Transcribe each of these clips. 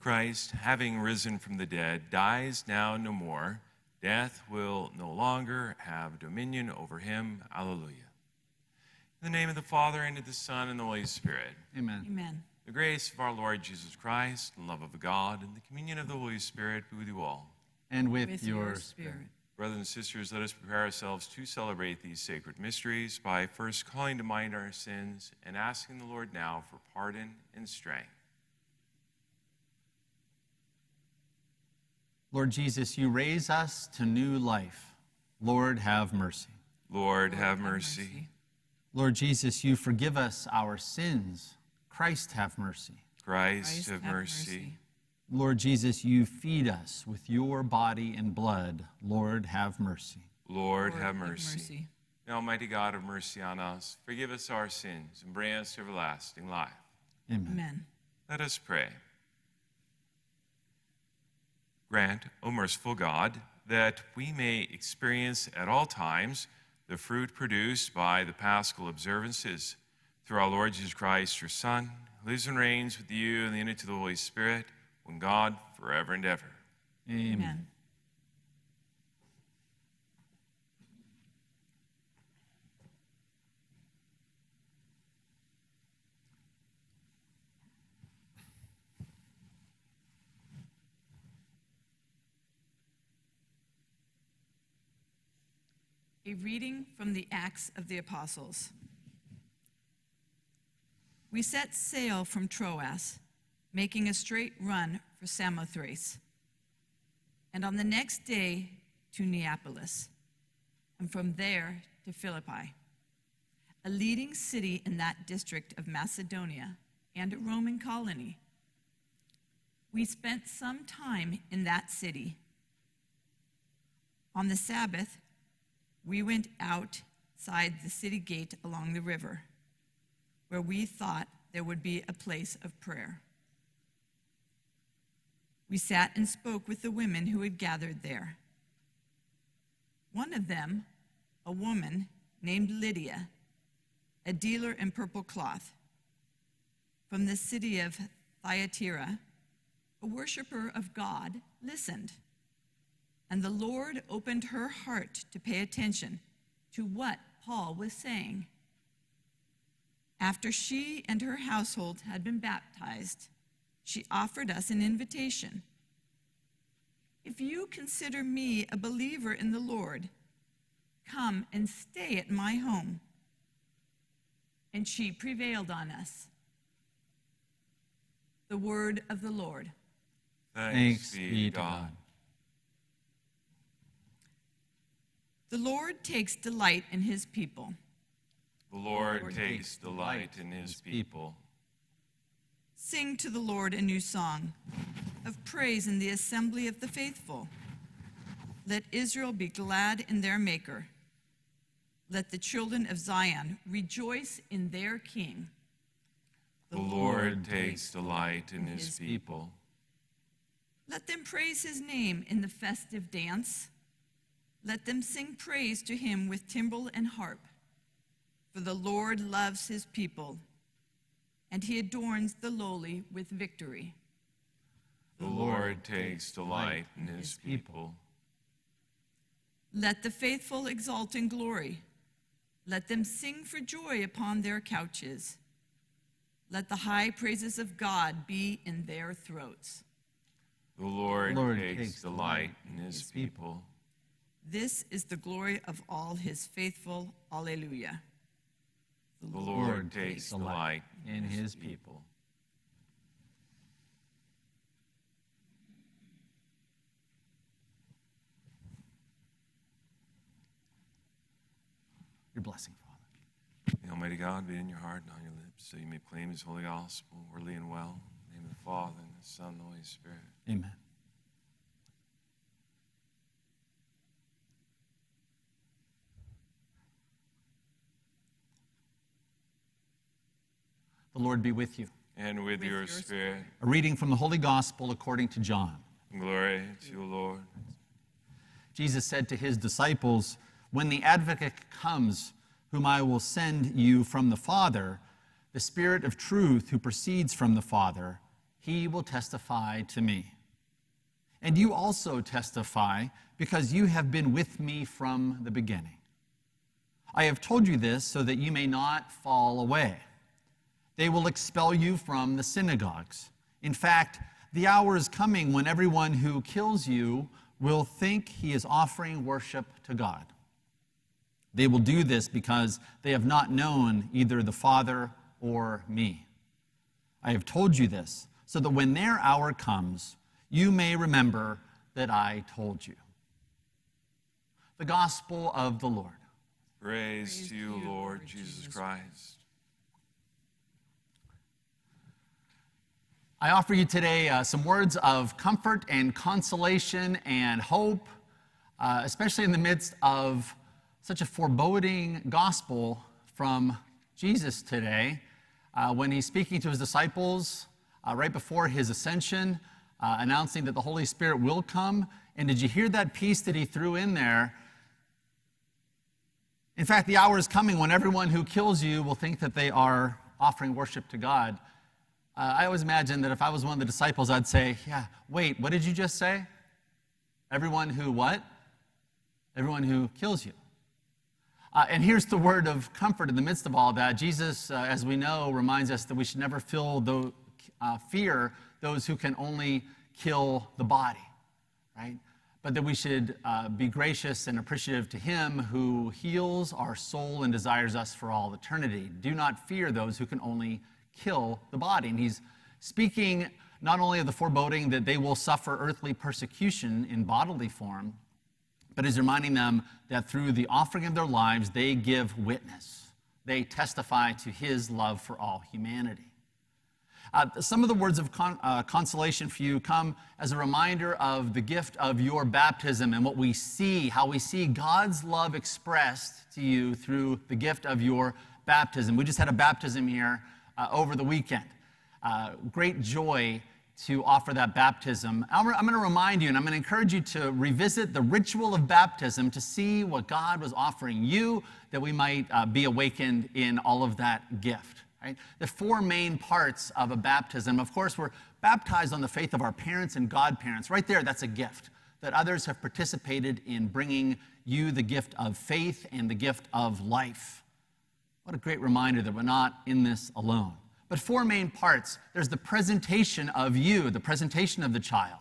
Christ, having risen from the dead, dies now no more. Death will no longer have dominion over him. Alleluia. In the name of the Father, and of the Son, and the Holy Spirit. Amen. Amen. The grace of our Lord Jesus Christ, the love of God, and the communion of the Holy Spirit be with you all. And with, With your, your spirit. spirit. Brothers and sisters, let us prepare ourselves to celebrate these sacred mysteries by first calling to mind our sins and asking the Lord now for pardon and strength. Lord Jesus, you raise us to new life. Lord, have mercy. Lord, have mercy. Lord Jesus, you forgive us our sins. Christ, have mercy. Christ, Christ, have mercy. Lord Jesus, you feed us with your body and blood. Lord, have mercy. Lord, Lord, have mercy. May Almighty God have mercy on us, forgive us our sins, and bring us to everlasting life. Amen. Amen. Let us pray. Grant, O merciful God, that we may experience at all times the fruit produced by the paschal observances through our Lord Jesus Christ, your Son, who lives and reigns with you in the unity of the Holy Spirit, one God, forever and ever. Amen. Amen. A reading from the Acts of the Apostles. We set sail from Troas, making a straight run for Samothrace, and on the next day to Neapolis, and from there to Philippi, a leading city in that district of Macedonia and a Roman colony. We spent some time in that city. On the Sabbath, we went outside the city gate along the river, where we thought there would be a place of prayer. We sat and spoke with the women who had gathered there. One of them, a woman named Lydia, a dealer in purple cloth, from the city of Thyatira, a worshiper of God, listened. And the Lord opened her heart to pay attention to what Paul was saying. After she and her household had been baptized, she offered us an invitation. If you consider me a believer in the Lord, come and stay at my home. And she prevailed on us. The word of the Lord. Thanks be to God. The Lord takes delight in his people. The Lord Lord takes takes delight delight in in his his people. people. Sing to the Lord a new song of praise in the assembly of the faithful. Let Israel be glad in their Maker. Let the children of Zion rejoice in their King. The Lord takes delight in his people. Let them praise his name in the festive dance. Let them sing praise to him with timbrel and harp. For the Lord loves his people, and he adorns the lowly with victory. The Lord takes delight in his people. Let the faithful exult in glory. Let them sing for joy upon their couches. Let the high praises of God be in their throats. The Lord, Lord takes, takes delight delight in his his people. This is the glory of all his faithful. Alleluia. The Lord takes delight in his people. Your blessing, Father. May Almighty God be in your heart and on your lips, so you may proclaim his holy gospel worthy and well. In the name of the Father, and the Son, and the Holy Spirit. Amen. The Lord be with you. And with, With your your spirit. A reading from the Holy Gospel according to John. Glory to you, Lord. Jesus said to his disciples, When the advocate comes, whom I will send you from the Father, the Spirit of truth who proceeds from the Father, he will testify to me. And you also testify because you have been with me from the beginning. I have told you this so that you may not fall away. They will expel you from the synagogues. In fact, the hour is coming when everyone who kills you will think he is offering worship to God. They will do this because they have not known either the Father or me. I have told you this so that when their hour comes, you may remember that I told you. The Gospel of the Lord. Praise, Praise to you, Lord Jesus Christ. I offer you today uh, some words of comfort and consolation and hope, uh, especially in the midst of such a foreboding gospel from Jesus today uh, when he's speaking to his disciples uh, right before his ascension, uh, announcing that the Holy Spirit will come. And did you hear that piece that he threw in there? In fact, the hour is coming when everyone who kills you will think that they are offering worship to God. Uh, I always imagine that if I was one of the disciples, I'd say, Yeah, wait, what did you just say? Everyone who what? Everyone who kills you. Uh, and here's the word of comfort in the midst of all that. Jesus, uh, as we know, reminds us that we should never feel the, uh, fear those who can only kill the body, right? But that we should uh, be gracious and appreciative to Him who heals our soul and desires us for all eternity. Do not fear those who can only kill the body. And he's speaking not only of the foreboding that they will suffer earthly persecution in bodily form, but he's reminding them that through the offering of their lives, they give witness. They testify to his love for all humanity. Uh, some of the words of con- uh, consolation for you come as a reminder of the gift of your baptism and what we see, how we see God's love expressed to you through the gift of your baptism. We just had a baptism here uh, over the weekend. Uh, great joy to offer that baptism. I'm, I'm going to remind you and I'm going to encourage you to revisit the ritual of baptism to see what God was offering you, that we might uh, be awakened in all of that gift. Right? The four main parts of a baptism, of course, we're baptized on the faith of our parents and godparents. Right there, that's a gift that others have participated in bringing you the gift of faith and the gift of life. What a great reminder that we're not in this alone. But four main parts there's the presentation of you, the presentation of the child.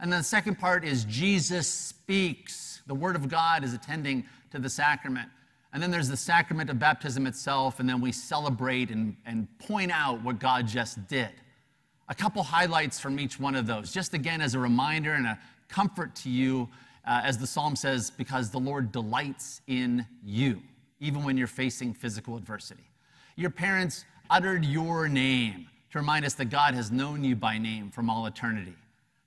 And then the second part is Jesus speaks. The Word of God is attending to the sacrament. And then there's the sacrament of baptism itself, and then we celebrate and, and point out what God just did. A couple highlights from each one of those, just again as a reminder and a comfort to you, uh, as the psalm says, because the Lord delights in you, even when you're facing physical adversity. Your parents uttered your name to remind us that God has known you by name from all eternity.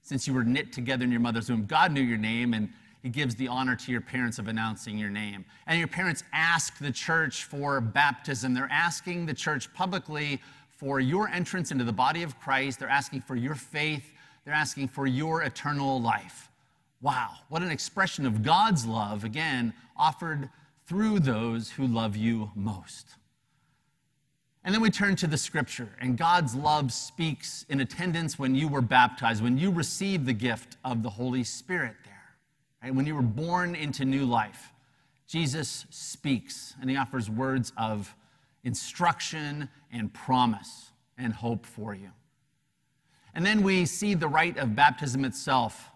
Since you were knit together in your mother's womb, God knew your name and He gives the honor to your parents of announcing your name. And your parents ask the church for baptism. They're asking the church publicly for your entrance into the body of Christ. They're asking for your faith. They're asking for your eternal life. Wow, what an expression of God's love, again, offered through those who love you most. And then we turn to the scripture, and God's love speaks in attendance when you were baptized, when you received the gift of the Holy Spirit there, right? when you were born into new life. Jesus speaks, and he offers words of instruction and promise and hope for you. And then we see the rite of baptism itself,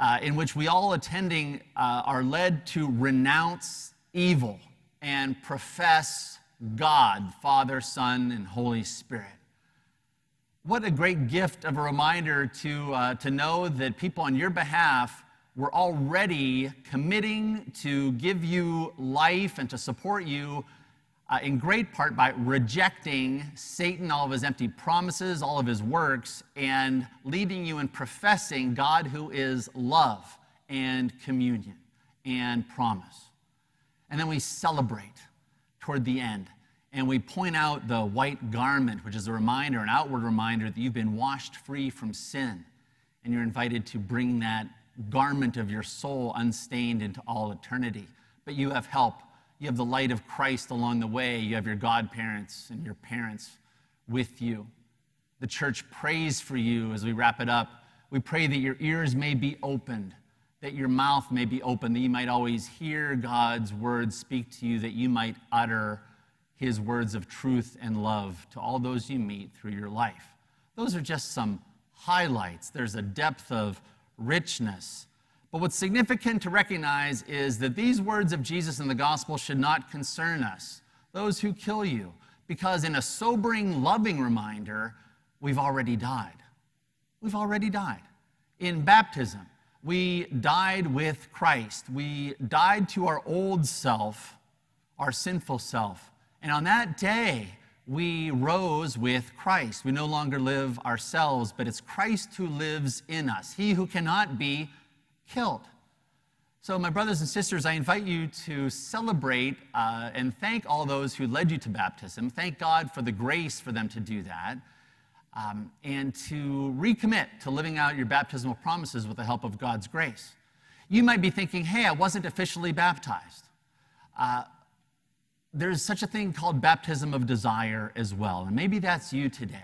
uh, in which we all attending uh, are led to renounce evil and profess God, Father, Son, and Holy Spirit. What a great gift of a reminder to, uh, to know that people on your behalf were already committing to give you life and to support you uh, in great part by rejecting Satan, all of his empty promises, all of his works, and leading you in professing God who is love and communion and promise. And then we celebrate toward the end. And we point out the white garment, which is a reminder, an outward reminder that you've been washed free from sin. And you're invited to bring that garment of your soul unstained into all eternity. But you have help. You have the light of Christ along the way. You have your godparents and your parents with you. The church prays for you as we wrap it up. We pray that your ears may be opened, that your mouth may be open, that you might always hear God's words speak to you, that you might utter his words of truth and love to all those you meet through your life. Those are just some highlights. There's a depth of richness. But what's significant to recognize is that these words of Jesus in the gospel should not concern us, those who kill you, because in a sobering, loving reminder, we've already died. We've already died. In baptism, we died with Christ. We died to our old self, our sinful self. And on that day, we rose with Christ. We no longer live ourselves, but it's Christ who lives in us, He who cannot be killed. So, my brothers and sisters, I invite you to celebrate uh, and thank all those who led you to baptism. Thank God for the grace for them to do that. Um, and to recommit to living out your baptismal promises with the help of God's grace. You might be thinking, hey, I wasn't officially baptized. Uh, there's such a thing called baptism of desire as well. And maybe that's you today.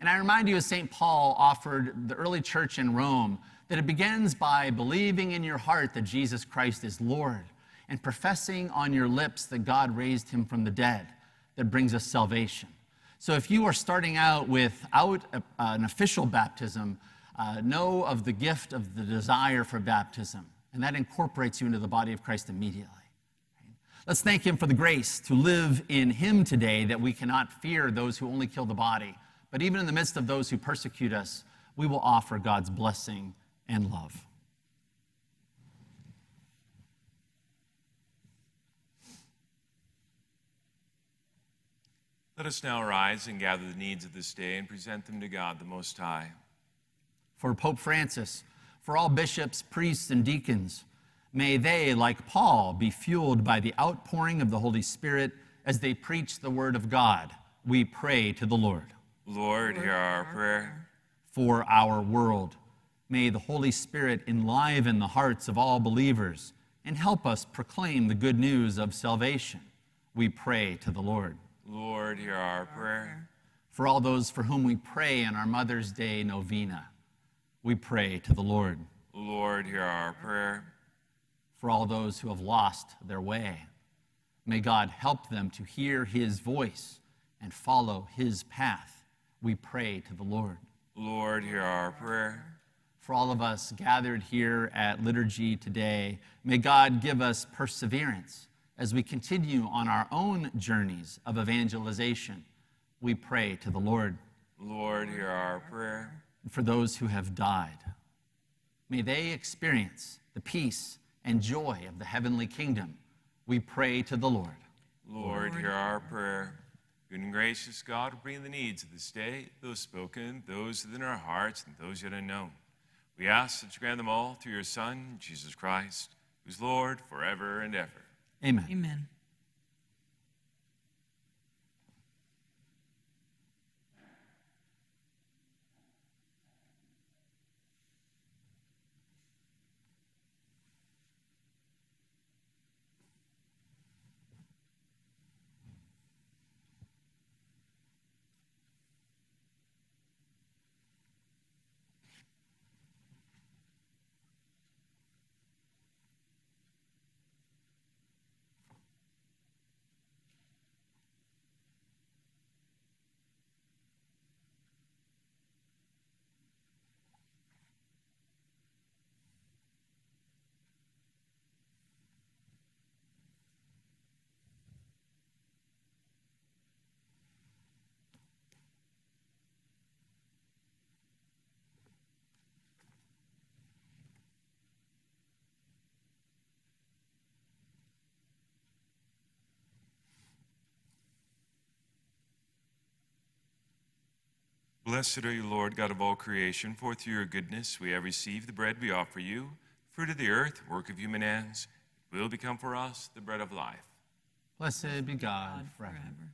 And I remind you, as St. Paul offered the early church in Rome, that it begins by believing in your heart that Jesus Christ is Lord and professing on your lips that God raised him from the dead that brings us salvation. So if you are starting out without a, an official baptism, uh, know of the gift of the desire for baptism, and that incorporates you into the body of Christ immediately. Let's thank Him for the grace to live in Him today that we cannot fear those who only kill the body. But even in the midst of those who persecute us, we will offer God's blessing and love. Let us now rise and gather the needs of this day and present them to God the Most High. For Pope Francis, for all bishops, priests, and deacons, May they, like Paul, be fueled by the outpouring of the Holy Spirit as they preach the word of God. We pray to the Lord. Lord, hear our prayer. For our world, may the Holy Spirit enliven the hearts of all believers and help us proclaim the good news of salvation. We pray to the Lord. Lord, hear our prayer. For all those for whom we pray in our Mother's Day novena, we pray to the Lord. Lord, hear our prayer for all those who have lost their way. May God help them to hear his voice and follow his path. We pray to the Lord. Lord, hear our prayer. For all of us gathered here at liturgy today, may God give us perseverance as we continue on our own journeys of evangelization. We pray to the Lord. Lord, hear our prayer. And for those who have died, may they experience the peace and joy of the heavenly kingdom, we pray to the Lord. Lord, hear our prayer. Good and gracious God, bring the needs of this day, those spoken, those within our hearts, and those yet unknown. We ask that you grant them all through your Son, Jesus Christ, who's Lord forever and ever. Amen. Amen. Blessed are you, Lord, God of all creation, for through your goodness we have received the bread we offer you, fruit of the earth, work of human hands. It will become for us the bread of life. Blessed be God, God forever. forever.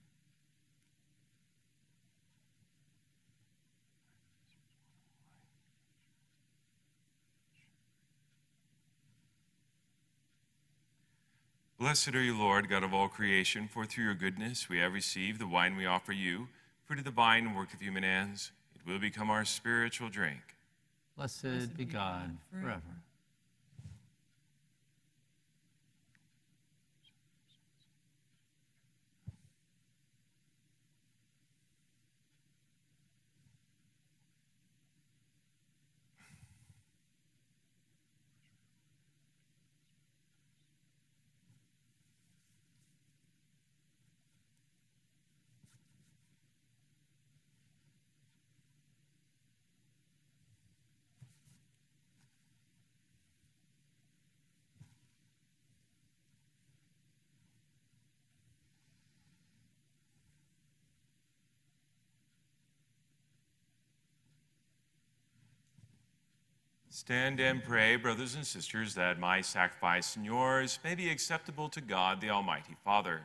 Blessed are you, Lord, God of all creation, for through your goodness we have received the wine we offer you fruit of the vine and work of human hands. It will become our spiritual drink. Blessed, be God forever. Stand and pray, brothers and sisters, that my sacrifice and yours may be acceptable to God, the Almighty Father.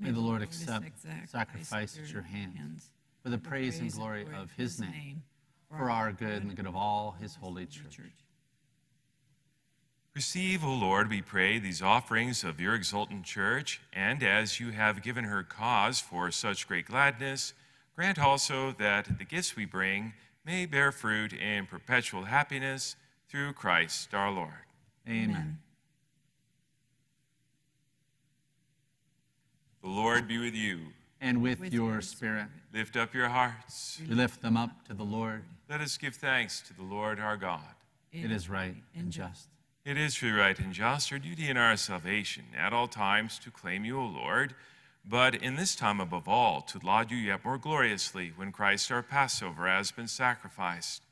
May the Lord accept sacrifice at your hands for the praise and glory of his name, for our good and the good of all his holy church. Receive, O Lord, we pray, these offerings of your exultant church, and as you have given her cause for such great gladness, grant also that the gifts we bring may bear fruit in perpetual happiness through Christ our Lord. Amen. The Lord be with you. And with, With your your spirit, Lift up your hearts. we lift them up to the Lord. Let us give thanks to the Lord our God. It is right and just. It is true, right, and just, our duty and our salvation, at all times to claim you, O Lord, but in this time above all, to laud you yet more gloriously when Christ our Passover has been sacrificed.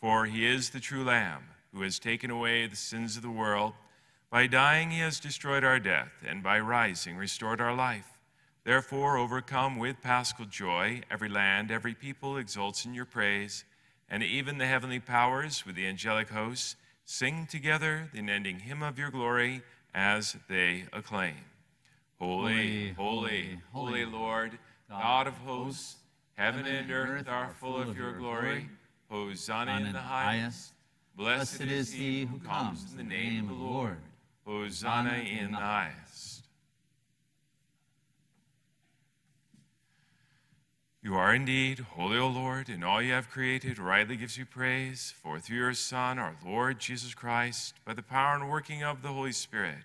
For he is the true Lamb who has taken away the sins of the world. By dying, he has destroyed our death, and by rising, restored our life. Therefore, overcome with paschal joy, every land, every people exults in your praise, and even the heavenly powers with the angelic hosts sing together the unending hymn of your glory as they acclaim. Holy, Holy, holy, Lord, God of hosts, heaven and earth are full of your glory. Hosanna in the highest. Blessed is he who comes in the name of the Lord. Hosanna in the highest. You are indeed holy, O Lord, and all you have created rightly gives you praise. For through your Son, our Lord Jesus Christ, by the power and working of the Holy Spirit,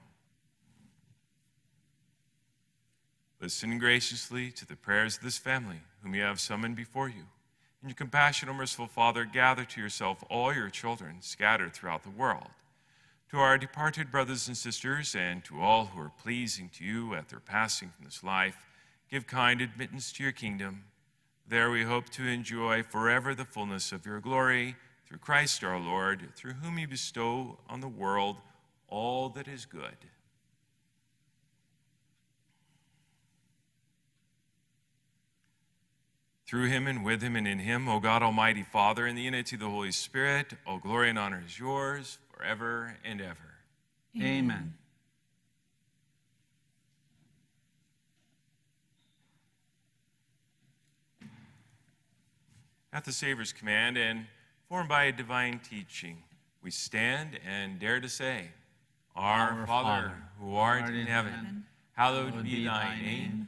Listen graciously to the prayers of this family, whom you have summoned before you. In your compassion, O merciful Father, gather to yourself all your children scattered throughout the world to our departed brothers and sisters, and to all who are pleasing to you at their passing from this life, give kind admittance to your kingdom. There we hope to enjoy forever the fullness of your glory, through Christ our Lord, through whom you bestow on the world all that is good. Through him and with him and in him, O God Almighty Father, in the unity of the Holy Spirit, all glory and honor is yours forever and ever. Amen. At the Savior's command and formed by a divine teaching, we stand and dare to say, Our, Our Father, Father, who art art in in heaven, heaven, hallowed be thy name.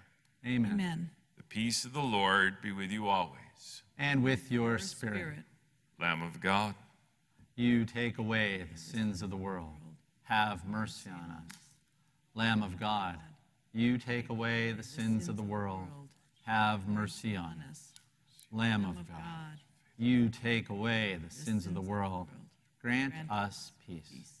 Amen. Amen. The peace of the Lord be with you always. And with your Your spirit, Lamb of God, you take away the sins of the world. Have mercy on us. Lamb of God, you take away the sins of the world. Have mercy on us. Lamb of God, you take away the sins of the world. Grant us peace.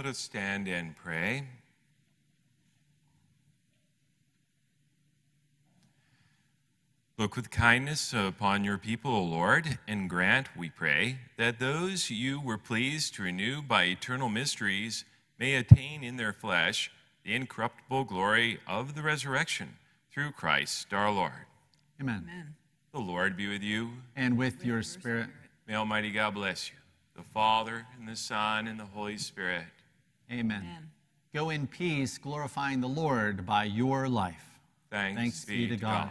Let us stand and pray. Look with kindness upon your people, O Lord, and grant, we pray, that those you were pleased to renew by eternal mysteries may attain in their flesh the incorruptible glory of the resurrection through Christ our Lord. Amen. Amen. The Lord be with you. And with your spirit. May Almighty God bless you, the Father, and the Son, and the Holy Spirit. Amen. Amen. Go in peace, glorifying the Lord by your life. Thanks, Thanks be to God.